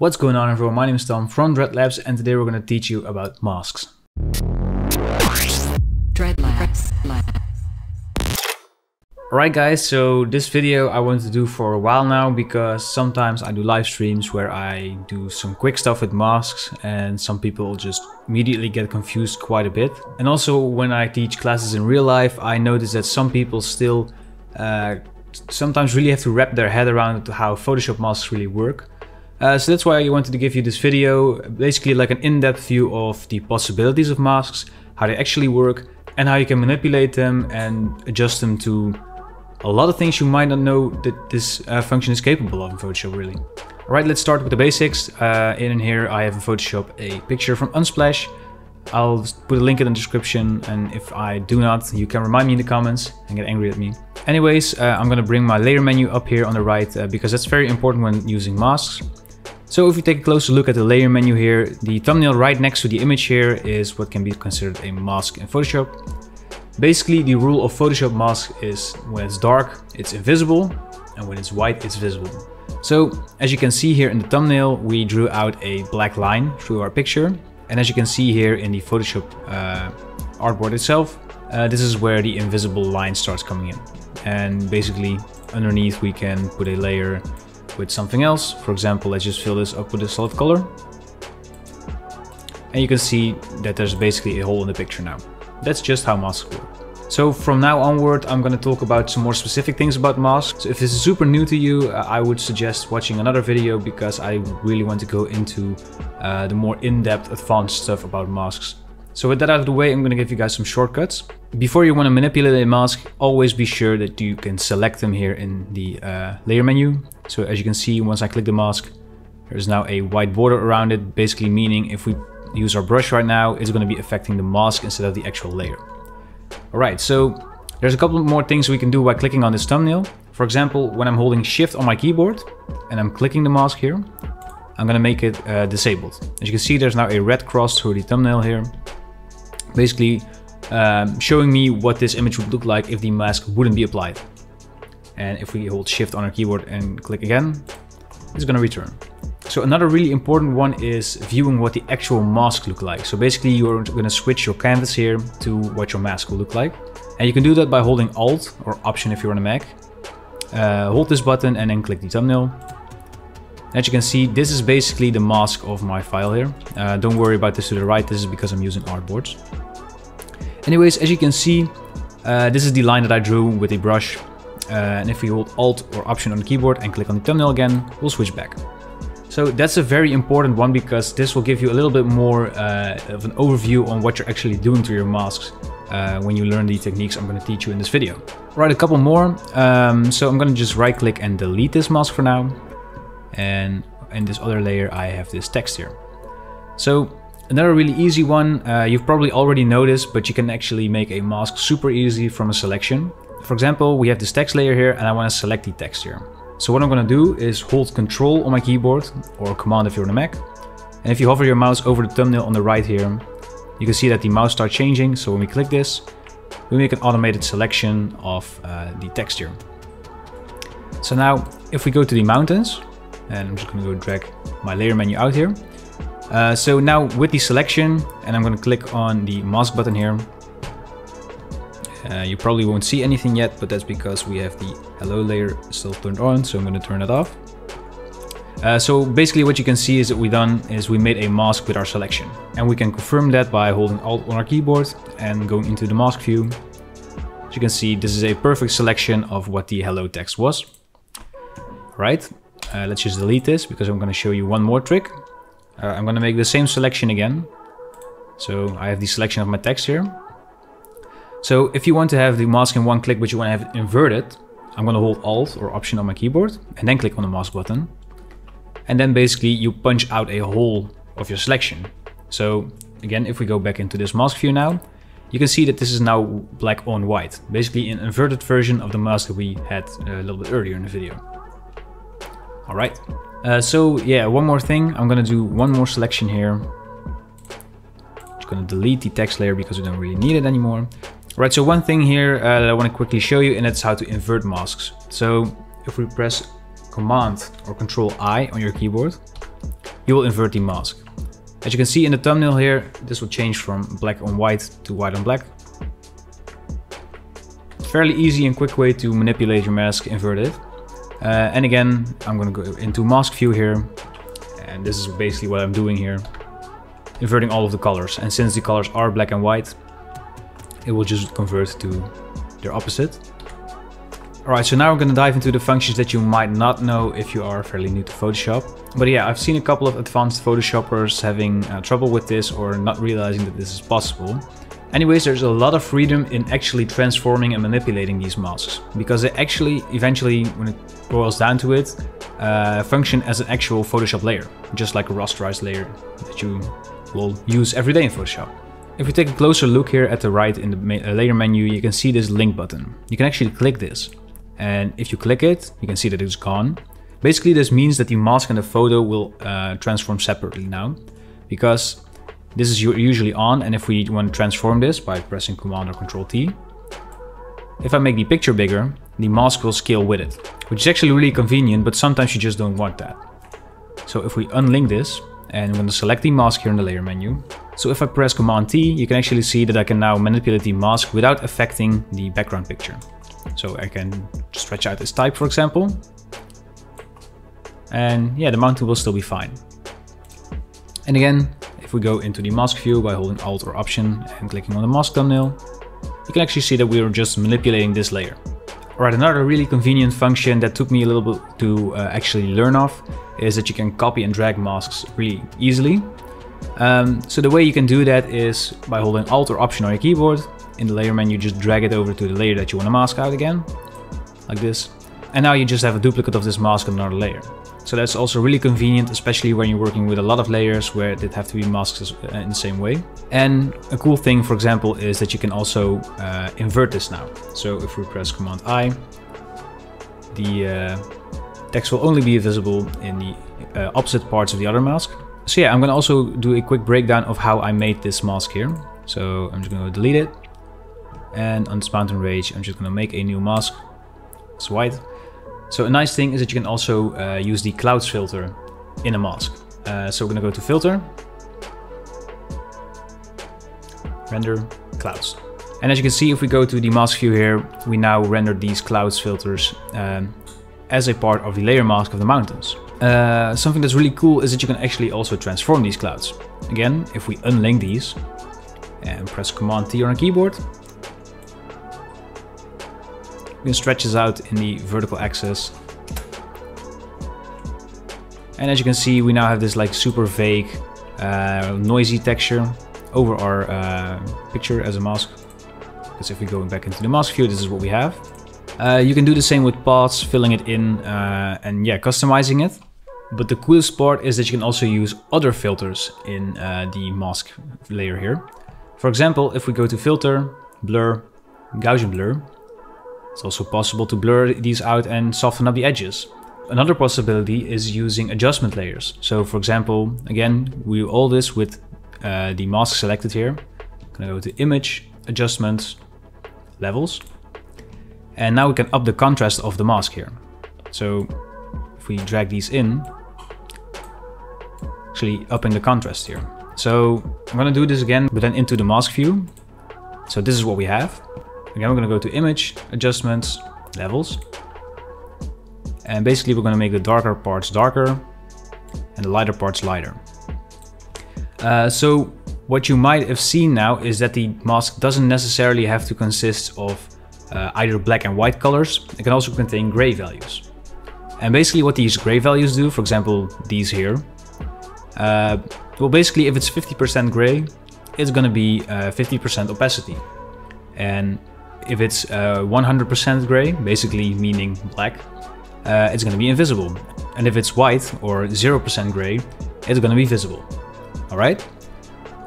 What's going on everyone, my name is Tom from Dreadlabs and today we're going to teach you about masks. Dreadlabs. Alright guys, so this video I wanted to do for a while now because sometimes I do live streams where I do some quick stuff with masks and some people just immediately get confused quite a bit. And also when I teach classes in real life I notice that some people still uh, sometimes really have to wrap their head around how Photoshop masks really work. Uh, so that's why I wanted to give you this video, basically like an in-depth view of the possibilities of masks, how they actually work, and how you can manipulate them and adjust them to a lot of things you might not know that this uh, function is capable of in Photoshop really. Alright, let's start with the basics. Uh, in here I have in Photoshop a picture from Unsplash. I'll put a link in the description and if I do not, you can remind me in the comments and get angry at me. Anyways, uh, I'm gonna bring my layer menu up here on the right uh, because that's very important when using masks. So if you take a closer look at the layer menu here, the thumbnail right next to the image here is what can be considered a mask in Photoshop. Basically, the rule of Photoshop mask is when it's dark, it's invisible, and when it's white, it's visible. So as you can see here in the thumbnail, we drew out a black line through our picture. And as you can see here in the Photoshop uh, artboard itself, uh, this is where the invisible line starts coming in. And basically underneath we can put a layer with something else. For example, let's just fill this up with a solid color. And you can see that there's basically a hole in the picture now. That's just how masks work. So from now onward, I'm going to talk about some more specific things about masks. So if this is super new to you, uh, I would suggest watching another video because I really want to go into uh, the more in-depth advanced stuff about masks. So with that out of the way, I'm going to give you guys some shortcuts. Before you want to manipulate a mask, always be sure that you can select them here in the uh, layer menu. So as you can see, once I click the mask, there's now a white border around it, basically meaning if we use our brush right now, it's going to be affecting the mask instead of the actual layer. Alright, so there's a couple more things we can do by clicking on this thumbnail. For example, when I'm holding shift on my keyboard and I'm clicking the mask here, I'm going to make it uh, disabled. As you can see, there's now a red cross through the thumbnail here. Basically, um, showing me what this image would look like if the mask wouldn't be applied. And if we hold shift on our keyboard and click again, it's going to return. So another really important one is viewing what the actual mask look like. So basically you're going to switch your canvas here to what your mask will look like. And you can do that by holding Alt or Option if you're on a Mac. Uh, hold this button and then click the thumbnail. As you can see, this is basically the mask of my file here. Uh, don't worry about this to the right, this is because I'm using artboards. Anyways, as you can see, uh, this is the line that I drew with a brush. Uh, and if we hold Alt or Option on the keyboard and click on the thumbnail again, we'll switch back. So that's a very important one because this will give you a little bit more uh, of an overview on what you're actually doing to your masks uh, when you learn the techniques I'm going to teach you in this video. Right, a couple more. Um, so I'm going to just right click and delete this mask for now. And in this other layer I have this text here. So another really easy one, uh, you've probably already noticed, but you can actually make a mask super easy from a selection. For example, we have this text layer here and I want to select the text here. So what I'm going to do is hold control on my keyboard or command if you're on a Mac. And if you hover your mouse over the thumbnail on the right here, you can see that the mouse starts changing. So when we click this, we make an automated selection of uh, the texture. So now if we go to the mountains, and I'm just going to go drag my layer menu out here. Uh, so now with the selection, and I'm going to click on the mask button here, uh, you probably won't see anything yet, but that's because we have the hello layer still turned on, so I'm going to turn it off. Uh, so basically what you can see is that we done is we made a mask with our selection. And we can confirm that by holding Alt on our keyboard and going into the mask view. As you can see, this is a perfect selection of what the hello text was. Right, uh, let's just delete this because I'm going to show you one more trick. Uh, I'm going to make the same selection again. So I have the selection of my text here. So if you want to have the mask in one click, but you want to have it inverted, I'm going to hold Alt or Option on my keyboard and then click on the mask button. And then basically you punch out a hole of your selection. So again, if we go back into this mask view now, you can see that this is now black on white. Basically an inverted version of the mask that we had a little bit earlier in the video. All right. Uh, so yeah, one more thing. I'm to do one more selection here. I'm just to delete the text layer because we don't really need it anymore. Right, so one thing here uh, I want to quickly show you and that's how to invert masks. So if we press Command or Control I on your keyboard, you will invert the mask. As you can see in the thumbnail here, this will change from black on white to white on black. Fairly easy and quick way to manipulate your mask inverted. Uh, and again, I'm gonna go into mask view here. And this is basically what I'm doing here. Inverting all of the colors. And since the colors are black and white, it will just convert to their opposite. Alright, so now we're gonna dive into the functions that you might not know if you are fairly new to Photoshop. But yeah, I've seen a couple of advanced Photoshoppers having uh, trouble with this or not realizing that this is possible. Anyways, there's a lot of freedom in actually transforming and manipulating these masks, because they actually, eventually, when it boils down to it, uh, function as an actual Photoshop layer, just like a rasterized layer that you will use every day in Photoshop. If we take a closer look here at the right in the uh, layer menu, you can see this link button. You can actually click this, and if you click it, you can see that it's gone. Basically, this means that the mask and the photo will uh, transform separately now, because this is usually on, and if we want to transform this by pressing Command or Control T, if I make the picture bigger, the mask will scale with it, which is actually really convenient, but sometimes you just don't want that. So if we unlink this, and I'm going to select the mask here in the layer menu. So if I press Command T, you can actually see that I can now manipulate the mask without affecting the background picture. So I can stretch out this type, for example. And yeah, the mountain will still be fine. And again, if we go into the mask view by holding Alt or Option and clicking on the mask thumbnail, you can actually see that we are just manipulating this layer. Alright, another really convenient function that took me a little bit to uh, actually learn of is that you can copy and drag masks really easily. Um, so the way you can do that is by holding Alt or Option on your keyboard. In the layer menu, just drag it over to the layer that you want to mask out again, like this. And now you just have a duplicate of this mask on another layer. So that's also really convenient, especially when you're working with a lot of layers where it have to be masked uh, in the same way. And a cool thing, for example, is that you can also uh, invert this now. So if we press Command I, the uh, text will only be visible in the uh, opposite parts of the other mask. So yeah, I'm gonna also do a quick breakdown of how I made this mask here. So I'm just gonna delete it. And on this mountain range, I'm just gonna make a new mask. It's white. So a nice thing is that you can also uh, use the clouds filter in a mask. Uh, so we're gonna go to filter, render clouds. And as you can see, if we go to the mask view here, we now render these clouds filters um, as a part of the layer mask of the mountains. Uh, something that's really cool is that you can actually also transform these clouds. Again, if we unlink these and press Command T on our keyboard, we can stretch this out in the vertical axis. And as you can see, we now have this like super vague, uh, noisy texture over our uh, picture as a mask. Because if we go back into the mask view, this is what we have. Uh, you can do the same with paths, filling it in uh, and yeah, customizing it. But the coolest part is that you can also use other filters in uh, the mask layer here. For example, if we go to filter, blur, Gaussian blur, it's also possible to blur these out and soften up the edges. Another possibility is using adjustment layers. So for example, again, we do all this with uh, the mask selected here. I'm gonna go to image, adjustments, levels. And now we can up the contrast of the mask here. So if we drag these in, actually upping the contrast here. So I'm gonna do this again, but then into the mask view. So this is what we have. Again, we're gonna go to image, adjustments, levels. And basically we're gonna make the darker parts darker and the lighter parts lighter. Uh, so what you might have seen now is that the mask doesn't necessarily have to consist of uh, either black and white colors. It can also contain gray values. And basically what these gray values do, for example, these here, uh, well basically if it's 50% gray, it's gonna be 50% uh, opacity. And if it's 100% uh, gray, basically meaning black, uh, it's going to be invisible. And if it's white or 0% gray, it's going to be visible. Alright?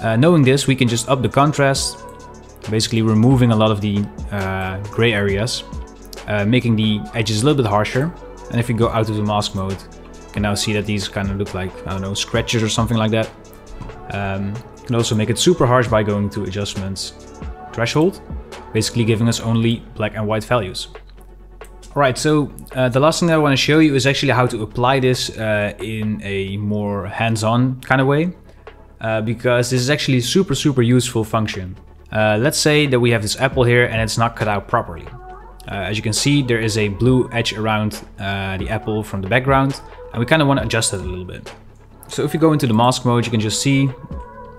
Uh, knowing this, we can just up the contrast, basically removing a lot of the gray areas, making the edges a little bit harsher. And if we go out of the mask mode, you can now see that these kind of look like, I don't know, scratches or something like that. Um, you can also make it super harsh by going to adjustments, threshold, basically giving us only black and white values. Alright, so uh, the last thing that I want to show you is actually how to apply this uh, in a more hands-on kind of way. Uh, because this is actually a super, super useful function. Uh, let's say that we have this apple here and it's not cut out properly. Uh, as you can see, there is a blue edge around uh, the apple from the background, and we kind of want to adjust it a little bit. So if you go into the mask mode, you can just see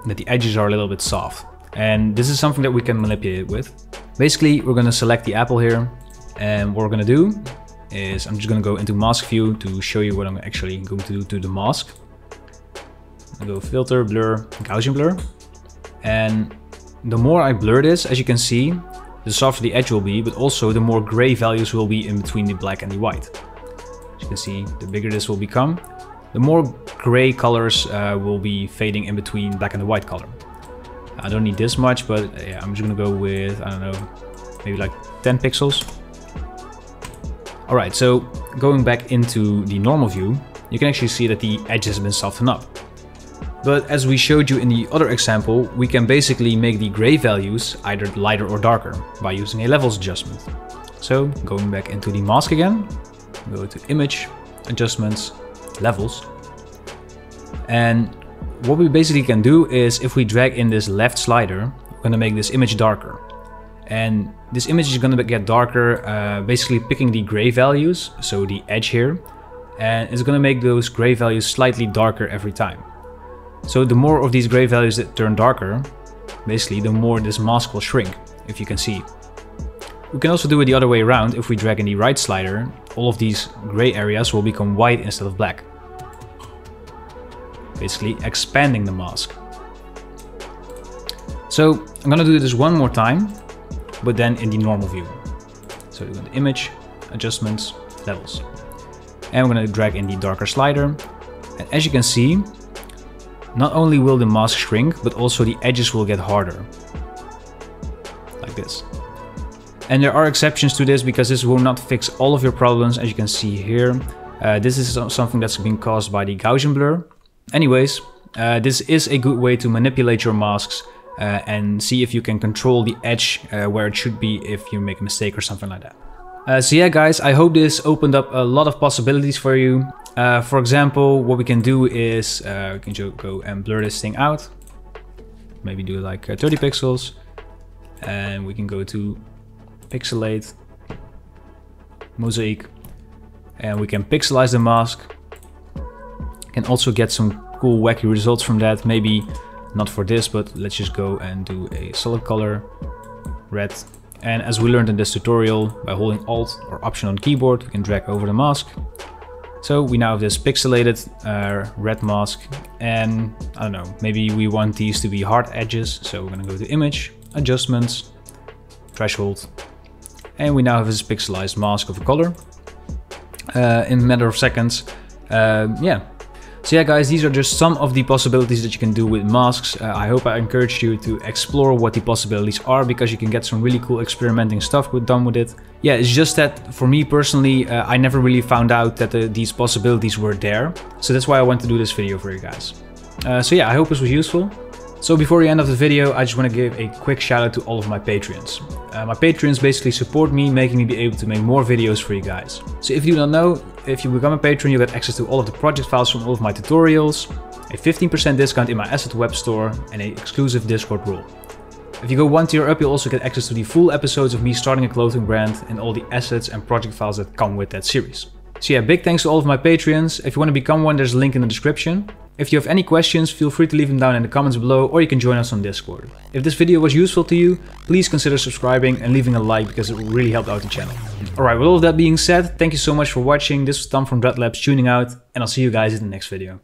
that the edges are a little bit soft. And this is something that we can manipulate with. Basically, we're going to select the apple here and what we're gonna do is I'm just gonna go into mask view to show you what I'm actually going to do to the mask. I'll go filter, blur, Gaussian blur. And the more I blur this, as you can see, the softer the edge will be, but also the more gray values will be in between the black and the white. As you can see, the bigger this will become, the more gray colors uh, will be fading in between black and the white color. I don't need this much, but yeah, I'm just gonna go with, I don't know, maybe like 10 pixels. Alright, so going back into the normal view, you can actually see that the edge has been softened up. But as we showed you in the other example, we can basically make the gray values either lighter or darker by using a levels adjustment. So going back into the mask again, go to image, adjustments, levels. And what we basically can do is if we drag in this left slider, we're gonna make this image darker. And this image is going to get darker, uh, basically picking the gray values, so the edge here, and it's going to make those gray values slightly darker every time. So the more of these gray values that turn darker, basically the more this mask will shrink, if you can see. We can also do it the other way around, if we drag in the right slider, all of these gray areas will become white instead of black. Basically expanding the mask. So I'm gonna do this one more time, but then in the normal view. So we're going to image, adjustments, levels. And we're to drag in the darker slider. And as you can see, not only will the mask shrink, but also the edges will get harder. Like this. And there are exceptions to this because this will not fix all of your problems as you can see here. Uh, this is something that's been caused by the Gaussian blur. Anyways, uh, this is a good way to manipulate your masks uh, and see if you can control the edge uh, where it should be if you make a mistake or something like that. Uh, so yeah guys, I hope this opened up a lot of possibilities for you. Uh, for example, what we can do is uh, we can go and blur this thing out. Maybe do like uh, 30 pixels. And we can go to pixelate, mosaic. And we can pixelize the mask. Can also get some cool wacky results from that. Maybe not for this, but let's just go and do a solid color, red. And as we learned in this tutorial, by holding Alt or Option on keyboard, we can drag over the mask. So we now have this pixelated uh, red mask and I don't know, maybe we want these to be hard edges. So we're gonna go to Image, Adjustments, Threshold. And we now have this pixelized mask of a color. Uh, in a matter of seconds, uh, yeah, so yeah guys, these are just some of the possibilities that you can do with masks. Uh, I hope I encouraged you to explore what the possibilities are because you can get some really cool experimenting stuff with, done with it. Yeah, it's just that for me personally, uh, I never really found out that the, these possibilities were there. So that's why I want to do this video for you guys. Uh, so yeah, I hope this was useful. So before the end of the video, I just want to give a quick shout out to all of my patrons. Uh, my patrons basically support me, making me be able to make more videos for you guys. So if you do not know, if you become a patron, you get access to all of the project files from all of my tutorials, a 15% discount in my asset web store, and an exclusive Discord rule. If you go one tier up, you'll also get access to the full episodes of me starting a clothing brand and all the assets and project files that come with that series. So yeah, big thanks to all of my Patreons. If you want to become one, there's a link in the description. If you have any questions, feel free to leave them down in the comments below or you can join us on Discord. If this video was useful to you, please consider subscribing and leaving a like because it really help out the channel. Alright, with all of that being said, thank you so much for watching. This was Tom from Dreadlabs tuning out and I'll see you guys in the next video.